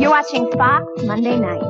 You're watching Fox Monday Night.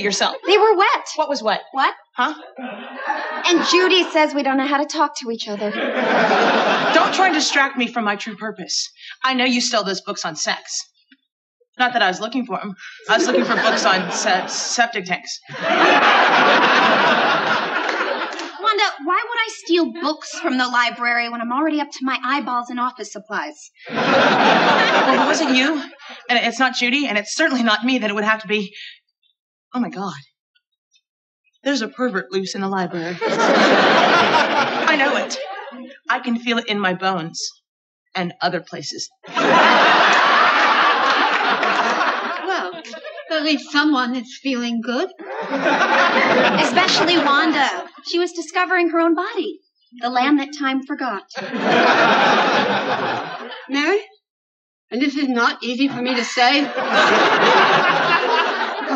yourself. They were wet. What was what? What? Huh? And Judy says we don't know how to talk to each other. Don't try and distract me from my true purpose. I know you stole those books on sex. Not that I was looking for them. I was looking for books on se- septic tanks. Wanda, why would I steal books from the library when I'm already up to my eyeballs in office supplies? Well, if it wasn't you, and it's not Judy, and it's certainly not me, then it would have to be. Oh my God. There's a pervert loose in the library. I know it. I can feel it in my bones and other places. Well, at least someone is feeling good. Especially Wanda. She was discovering her own body. The land that time forgot. Mary? And this is not easy for me to say.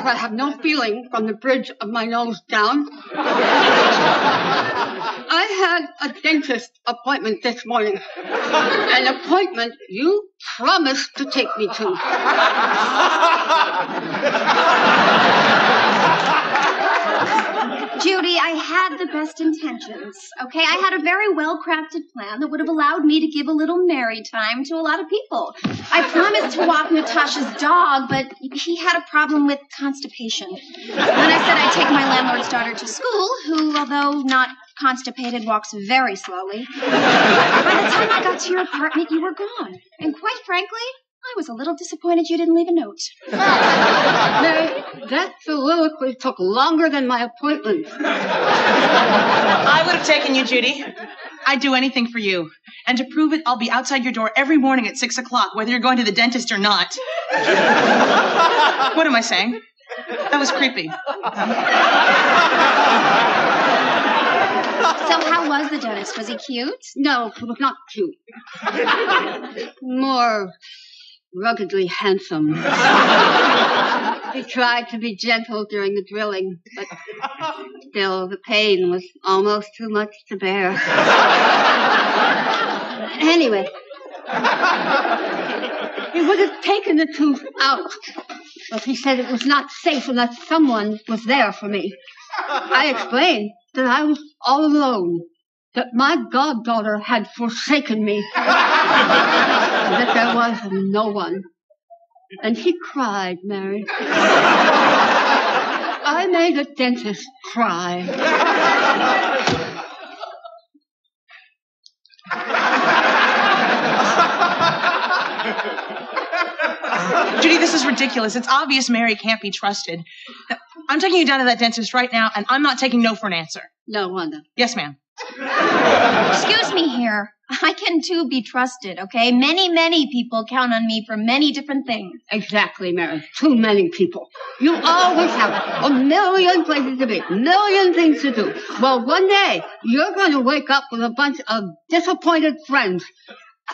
I have no feeling from the bridge of my nose down. I had a dentist appointment this morning. An appointment you promised to take me to. Judy, I had the best intentions. Okay, I had a very well crafted plan that would have allowed me to give a little Mary time to a lot of people. I promised to walk Natasha's dog, but he had a problem with constipation. Then I said I'd take my landlord's daughter to school, who, although not constipated, walks very slowly. By the time I got to your apartment, you were gone. And quite frankly, was a little disappointed you didn't leave a note. Mary, that soliloquy took longer than my appointment. I would have taken you, Judy. I'd do anything for you. And to prove it, I'll be outside your door every morning at six o'clock, whether you're going to the dentist or not. what am I saying? That was creepy. So how was the dentist? Was he cute? No, not cute. More ruggedly handsome. he tried to be gentle during the drilling, but still the pain was almost too much to bear. anyway, he would have taken the tooth out, but he said it was not safe unless someone was there for me. I explained that I was all alone, that my goddaughter had forsaken me, that there was no one. And he cried, Mary. I made a dentist cry. Judy, this is ridiculous. It's obvious Mary can't be trusted. I'm taking you down to that dentist right now, and I'm not taking no for an answer. No wonder. Yes, ma'am. Excuse me here. I can too be trusted, okay? Many, many people count on me for many different things. Exactly, Mary. Too many people. You always have a million places to be, million things to do. Well, one day, you're going to wake up with a bunch of disappointed friends.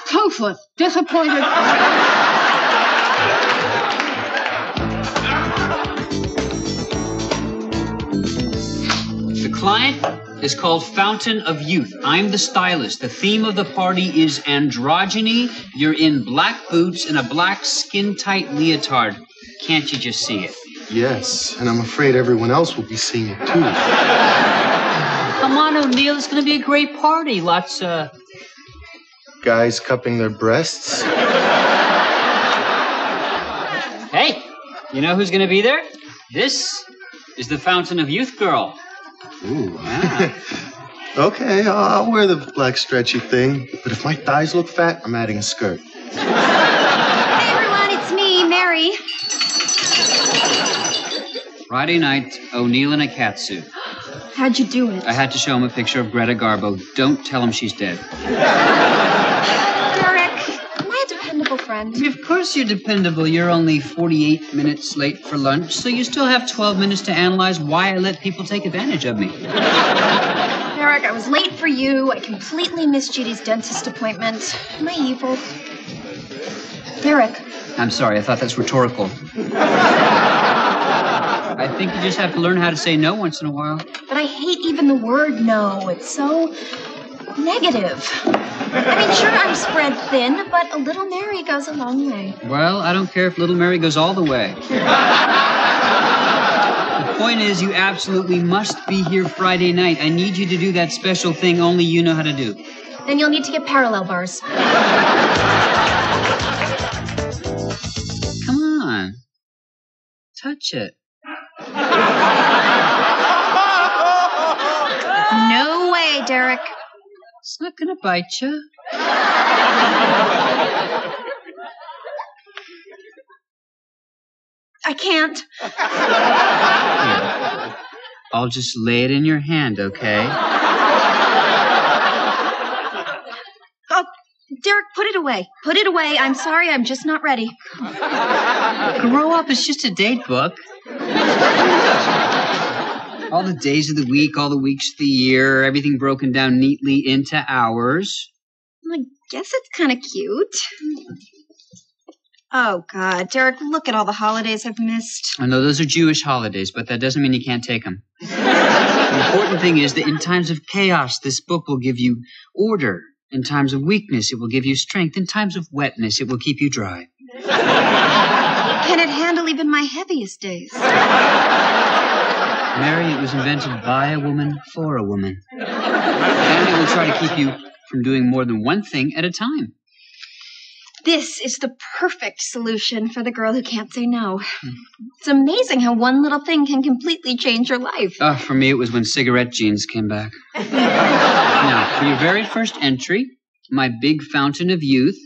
Toothless, disappointed The client is called Fountain of Youth. I'm the stylist. The theme of the party is androgyny. You're in black boots and a black skin tight leotard. Can't you just see it? Yes, and I'm afraid everyone else will be seeing it too. Come on, O'Neill. It's going to be a great party. Lots, of. Guys cupping their breasts. Hey, you know who's going to be there? This is the Fountain of Youth girl. Ooh. Yeah. okay, I'll, I'll wear the black stretchy thing. But if my thighs look fat, I'm adding a skirt. Hey everyone, it's me, Mary. Friday night, O'Neill in a cat suit. How'd you do it? I had to show him a picture of Greta Garbo. Don't tell him she's dead. Derek, am I a dependable friend? Of course you're dependable. You're only 48 minutes late for lunch, so you still have 12 minutes to analyze why I let people take advantage of me. Derek, I was late for you. I completely missed Judy's dentist appointment. Am I evil? Derek, I'm sorry, I thought that's rhetorical. I think you just have to learn how to say no once in a while. but I hate even the word no. It's so negative. I mean, sure, I'm spread thin, but a little Mary goes a long way. Well, I don't care if Little Mary goes all the way. the point is, you absolutely must be here Friday night. I need you to do that special thing only you know how to do. Then you'll need to get parallel bars. Come on. Touch it. No way, Derek. It's not gonna bite you. I can't. I'll just lay it in your hand, okay? Oh, Derek, put it away. Put it away. I'm sorry, I'm just not ready. Grow up. It's just a date book. All the days of the week, all the weeks of the year, everything broken down neatly into hours. I guess it's kind of cute. Oh, God. Derek, look at all the holidays I've missed. I know those are Jewish holidays, but that doesn't mean you can't take them. the important thing is that in times of chaos, this book will give you order. In times of weakness, it will give you strength. In times of wetness, it will keep you dry. Can it handle even my heaviest days? Mary, it was invented by a woman for a woman. And it will try to keep you from doing more than one thing at a time. This is the perfect solution for the girl who can't say no. Hmm. It's amazing how one little thing can completely change your life. Oh, for me, it was when cigarette jeans came back. now, for your very first entry, my big fountain of youth,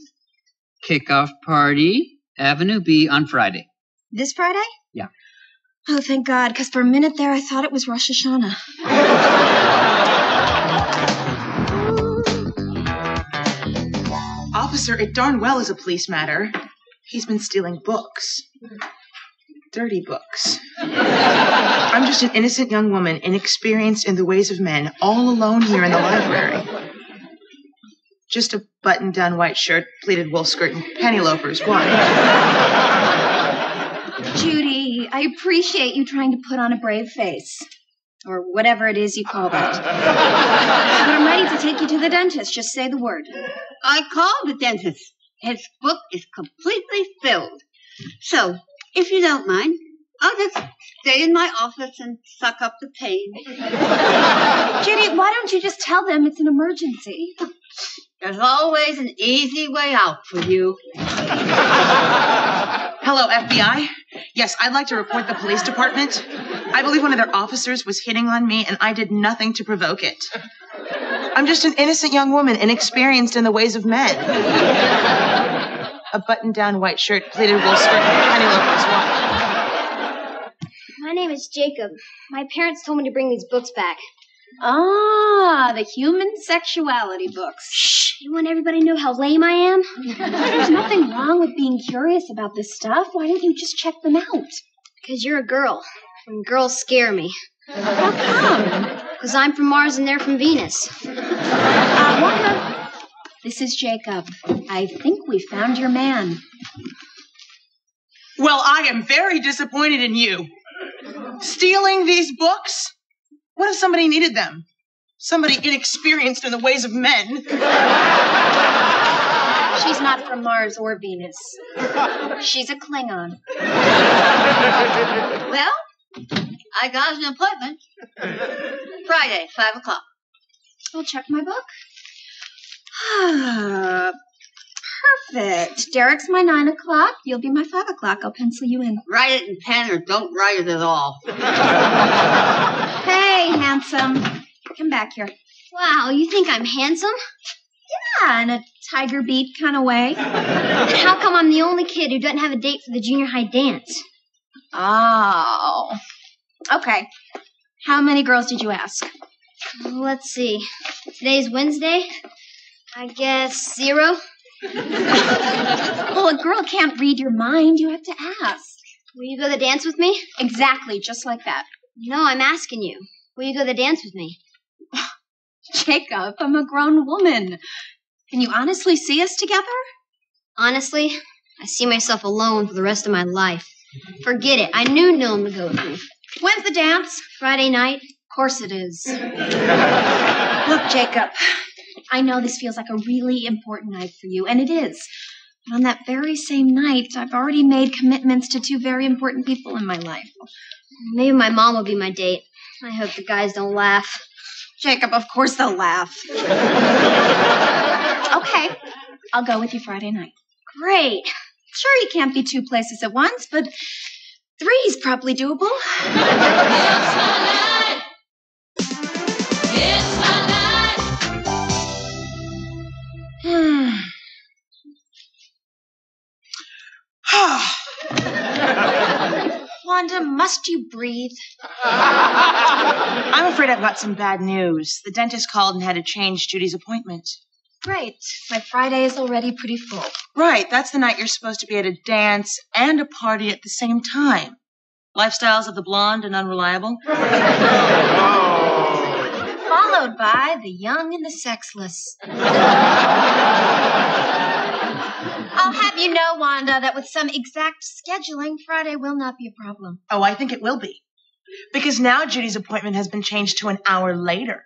kickoff party, Avenue B on Friday. This Friday? Yeah. Oh, thank God, because for a minute there I thought it was Rosh Hashanah. Officer, it darn well is a police matter. He's been stealing books. Dirty books. I'm just an innocent young woman, inexperienced in the ways of men, all alone here in the library. Just a button down white shirt, pleated wool skirt, and penny loafers. Why? Judy, I appreciate you trying to put on a brave face. Or whatever it is you call that. but I'm ready to take you to the dentist. Just say the word. I called the dentist. His book is completely filled. So, if you don't mind, I'll just stay in my office and suck up the pain. Judy, why don't you just tell them it's an emergency? There's always an easy way out for you. Hello, FBI. Yes, I'd like to report the police department. I believe one of their officers was hitting on me, and I did nothing to provoke it. I'm just an innocent young woman, inexperienced in the ways of men. A button down white shirt, pleated wool skirt, penny loafers. My name is Jacob. My parents told me to bring these books back. Ah, the human sexuality books. Shh, you want everybody to know how lame I am? There's nothing wrong with being curious about this stuff. Why don't you just check them out? Because you're a girl. And girls scare me. How come? Because I'm from Mars and they're from Venus. Uh, Wanda, this is Jacob. I think we found your man. Well, I am very disappointed in you. Stealing these books? What if somebody needed them? Somebody inexperienced in the ways of men. She's not from Mars or Venus. She's a Klingon. Well, I got an appointment. Friday, five o'clock. I'll check my book. Perfect. Derek's my nine o'clock. You'll be my five o'clock. I'll pencil you in. Write it in pen or don't write it at all. Hey, handsome. Come back here. Wow, you think I'm handsome? Yeah, in a tiger beat kind of way. How come I'm the only kid who doesn't have a date for the junior high dance? Oh. Okay. How many girls did you ask? Let's see. Today's Wednesday. I guess zero. Well, a girl can't read your mind. You have to ask. Will you go to the dance with me? Exactly, just like that. No, I'm asking you. Will you go to the dance with me? Jacob, I'm a grown woman. Can you honestly see us together? Honestly, I see myself alone for the rest of my life. Forget it. I knew no one would go with me. When's the dance? Friday night. Of course it is. Look, Jacob, I know this feels like a really important night for you, and it is. But on that very same night, I've already made commitments to two very important people in my life. Maybe my mom will be my date. I hope the guys don't laugh. Jacob, of course they'll laugh. okay, I'll go with you Friday night. Great. Sure, you can't be two places at once, but three's probably doable. Wanda, must you breathe? I'm afraid I've got some bad news. The dentist called and had to change Judy's appointment. Great. My Friday is already pretty full. Right, that's the night you're supposed to be at a dance and a party at the same time. Lifestyles of the blonde and unreliable. Oh. Followed by the young and the sexless. I'll have you know, Wanda, that with some exact scheduling, Friday will not be a problem. Oh, I think it will be. Because now Judy's appointment has been changed to an hour later.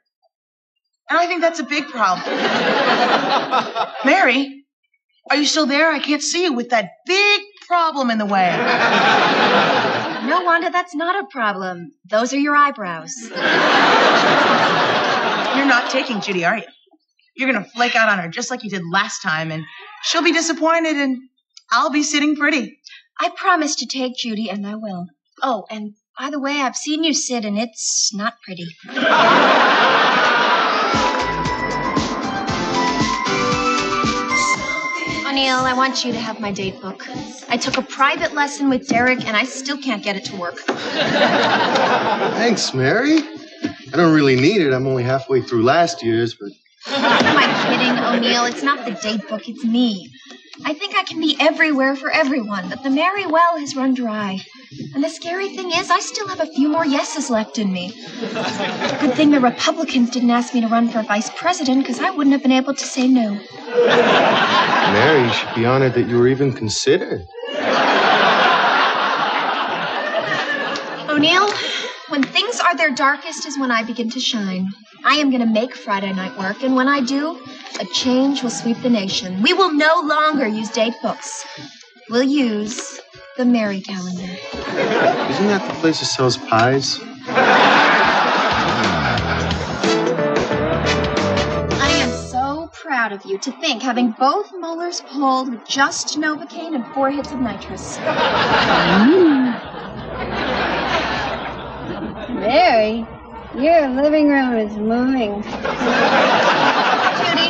And I think that's a big problem. Mary, are you still there? I can't see you with that big problem in the way. No, Wanda, that's not a problem. Those are your eyebrows. You're not taking Judy, are you? You're going to flake out on her just like you did last time, and she'll be disappointed, and I'll be sitting pretty. I promised to take Judy, and I will. Oh, and by the way, I've seen you sit, and it's not pretty. O'Neill, I want you to have my date book. I took a private lesson with Derek, and I still can't get it to work. Thanks, Mary. I don't really need it. I'm only halfway through last year's, but Am I kidding, O'Neill? It's not the date book, it's me. I think I can be everywhere for everyone, but the merry well has run dry. And the scary thing is, I still have a few more yeses left in me. Good thing the Republicans didn't ask me to run for vice president, because I wouldn't have been able to say no. Mary, you should be honored that you were even considered. O'Neill, when things are their darkest is when I begin to shine. I am going to make Friday night work, and when I do, a change will sweep the nation. We will no longer use date books. We'll use the Mary calendar. Isn't that the place that sells pies? I am so proud of you to think having both molars pulled with just Novocaine and four hits of nitrous. Mm. Mary, your living room is moving. Judy,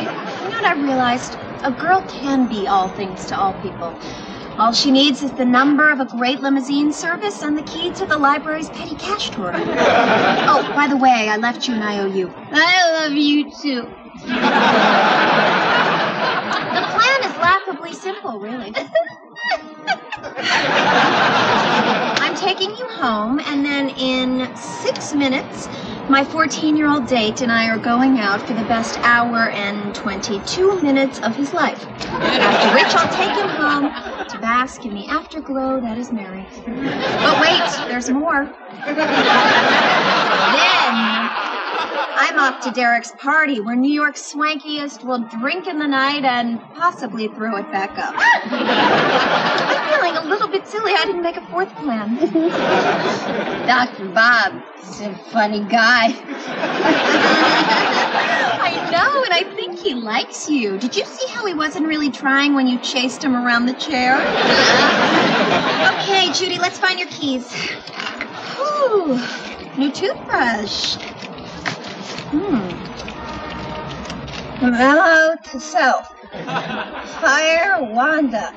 you know what I realized? A girl can be all things to all people. All she needs is the number of a great limousine service and the key to the library's petty cash drawer. oh, by by the way, I left you an IOU. I love you too. The plan is laughably simple, really. Home, and then in six minutes, my 14 year old date and I are going out for the best hour and 22 minutes of his life. After which I'll take him home to bask in the afterglow that is Mary. But wait, there's more. I'm off to Derek's party where New York's swankiest will drink in the night and possibly throw it back up. I'm feeling a little bit silly I didn't make a fourth plan. Dr. Bob is a funny guy. I know, and I think he likes you. Did you see how he wasn't really trying when you chased him around the chair? okay, Judy, let's find your keys. Ooh, new toothbrush. Hmm. Mellow to self. Fire Wanda.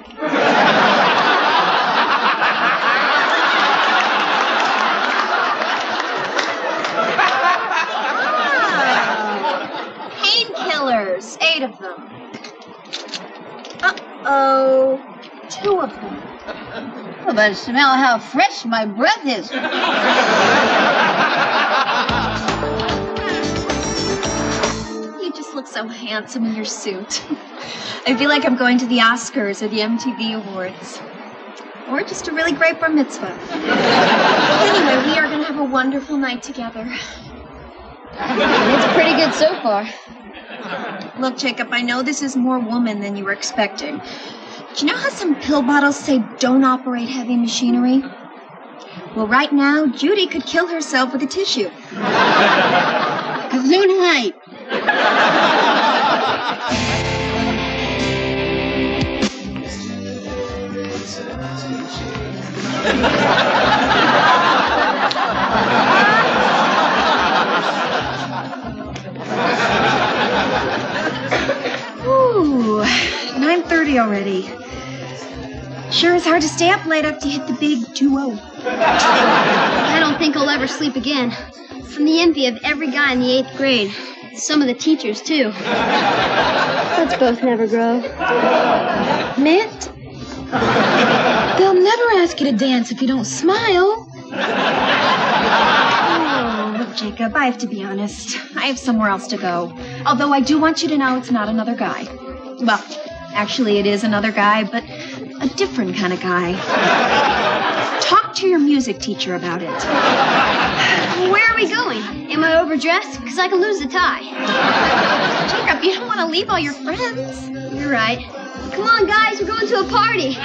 Ah, Painkillers, eight of them. Uh-oh, two of them. Oh, but smell how fresh my breath is. Look so handsome in your suit. I feel like I'm going to the Oscars or the MTV Awards. Or just a really great bar mitzvah. anyway, we are going to have a wonderful night together. It's pretty good so far. Look, Jacob, I know this is more woman than you were expecting. Do you know how some pill bottles say don't operate heavy machinery? Well, right now, Judy could kill herself with a tissue. Gesundheit. Ooh, 9.30 already. Sure is hard to stay up late after you hit the big oh. 2-0. I don't think I'll ever sleep again. I'm the envy of every guy in the eighth grade. Some of the teachers, too. Let's both never grow. Mint? They'll never ask you to dance if you don't smile. Oh, Jacob, I have to be honest. I have somewhere else to go. Although I do want you to know it's not another guy. Well, actually, it is another guy, but a different kind of guy. Talk to your music teacher about it. Where are we going? Am I overdressed? Because I could lose the tie. Jacob, you don't want to leave all your friends. You're right. Come on, guys, we're going to a party.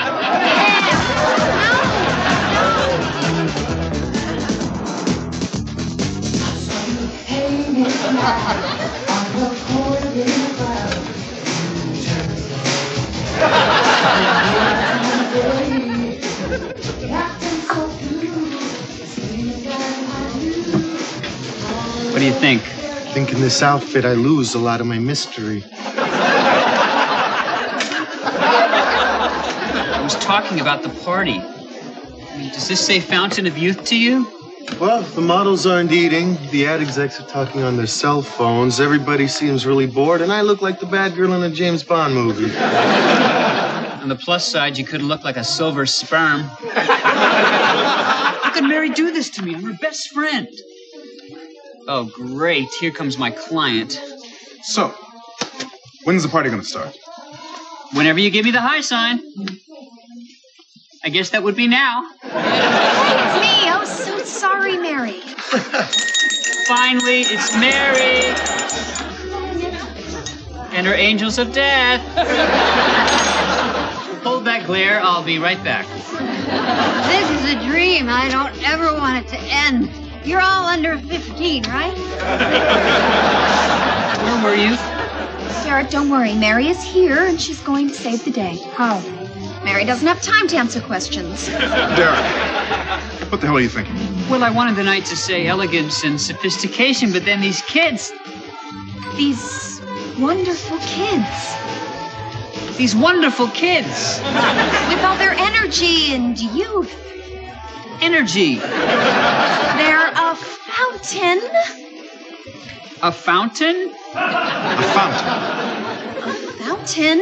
What do you think? I think in this outfit I lose a lot of my mystery. I was talking about the party. I mean, does this say Fountain of Youth to you? Well, the models aren't eating, the ad execs are talking on their cell phones, everybody seems really bored, and I look like the bad girl in a James Bond movie. On the plus side, you could look like a silver sperm. How could Mary do this to me? I'm her best friend. Oh, great. Here comes my client. So, when's the party gonna start? Whenever you give me the high sign. I guess that would be now. It's me. Oh, so sorry, Mary. Finally, it's Mary. And her angels of death. Hold that glare. I'll be right back. This is a dream. I don't ever want it to end. You're all under 15, right? Where were you? Sarah, don't worry. Mary is here, and she's going to save the day. How? Mary doesn't have time to answer questions. Derek, what the hell are you thinking? Well, I wanted the night to say elegance and sophistication, but then these kids, These wonderful kids. These wonderful kids, With all their energy and youth. energy. They're a fountain A fountain? A fountain? A fountain. Fountain?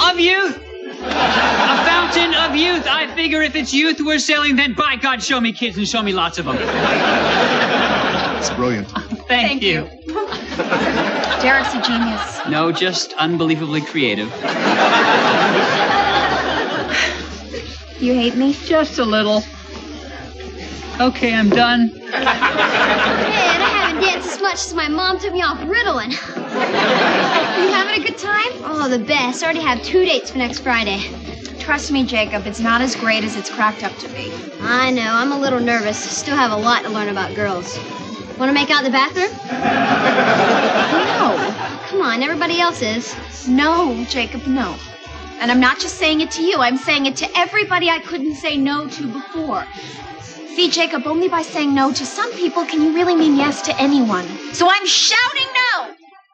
Of youth! A fountain of youth! I figure if it's youth we're selling, then by God, show me kids and show me lots of them. It's brilliant. Thank, Thank you. Derek's a genius. No, just unbelievably creative. You hate me? Just a little. Okay, I'm done. Man, I haven't danced as much since my mom took me off Ritalin. You having a good time? Oh, the best. I already have two dates for next Friday. Trust me, Jacob, it's not as great as it's cracked up to be. I know, I'm a little nervous. Still have a lot to learn about girls. Want to make out in the bathroom? Come on, everybody else is. No, Jacob, no. And I'm not just saying it to you, I'm saying it to everybody I couldn't say no to before. See, Jacob, only by saying no to some people can you really mean yes to anyone. So I'm shouting no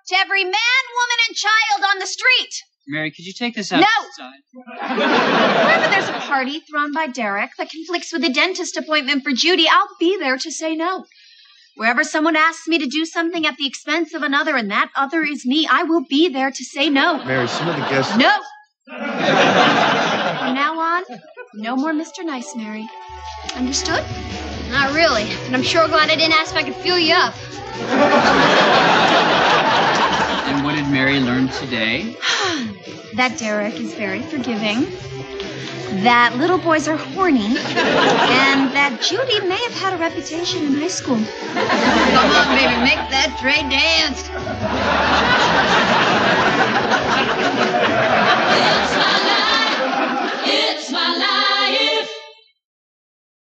to every man, woman, and child on the street. Mary, could you take this out? No. Wherever there's a party thrown by Derek that conflicts with a dentist appointment for Judy, I'll be there to say no. Wherever someone asks me to do something at the expense of another and that other is me, I will be there to say no. Mary, some of the guests. No. From now on, no more Mr. Nice, Mary. Understood? Not really. And I'm sure glad I didn't ask if I could fill you up. And what did Mary learn today? That Derek is very forgiving that little boys are horny, and that Judy may have had a reputation in high school. Come on, baby, make that tray dance. It's my life. It's my